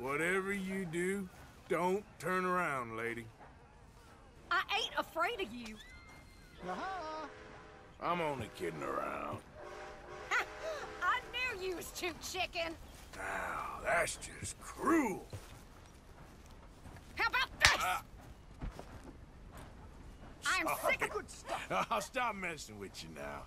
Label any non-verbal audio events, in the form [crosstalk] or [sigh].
Whatever you do, don't turn around, lady. I ain't afraid of you. Uh-huh. I'm only kidding around. [laughs] I knew you was too chicken. Now, that's just cruel. How about this? Ah. Uh, I'm sick of... Good [laughs] stuff. I'll stop messing with you now.